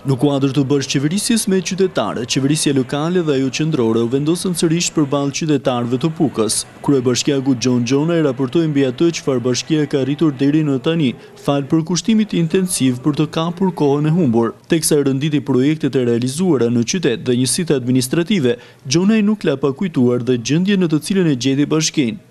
Në kuadër të bashkëqeverisjes me qytetarët, qeverisja lokale dhe ajo qendrore u vendosën sërish përballë qytetarëve të Pukës. Kryebashkiaku Gjon Gjonaj raportoi mbi atë çfarë bashkia ka arritur deri në tani, falë përkushtimit intensiv për të kapur kohën e humbur. Teksa renditi projektet e realizuara në qytet dhe njësitë administrative, Gjonaj nuk la pa kujtuar dhe gjendjen në të cilën e gjeti bashkinë.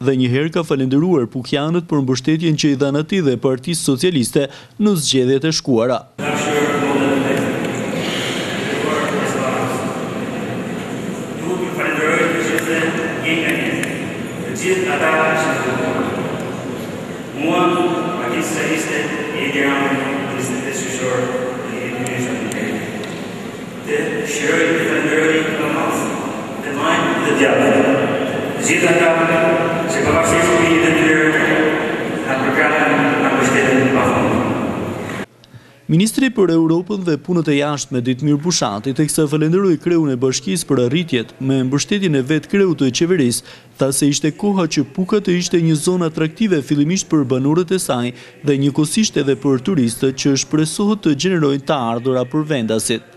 dhe njëherë ka falënderuar pukjanët për mbështetjen që i dhanë atij dhe Partisë Socialiste në zgjedhjet e shkuara. Dëshiroj të falënderoj pa masë. Të majtë, të djathtët. Të gjithë ata që pavarësisht bindjeve të tyre na përkrahën, na mbështetën pa fund. Ministri për Europën dhe Punët e Jashtme Ditmir Bushati teksa falënderoi kreun e bashkisë për arritjet me mbështetjen e vetë kreut të qeverisë Tha se ishte koha që Puka të ishte një zonë atraktive fillimisht për banorët e saj dhe njëkohësisht edhe për turistët që shpresohet të gjenerojnë të ardhura për vendasit.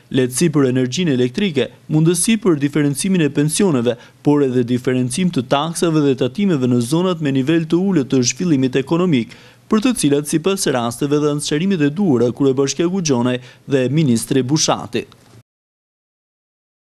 Lehtësi për energjinë elektrike, mundësi për diferencimin e pensioneve, por edhe diferencim të taksave dhe tatimeve në zonat me nivel të ulët të zhvillimit ekonomik, për të cilat sipas rasteve dhanë sqarimet e duhura kryebashkiaku Gjonaj dhe ministri Bushati.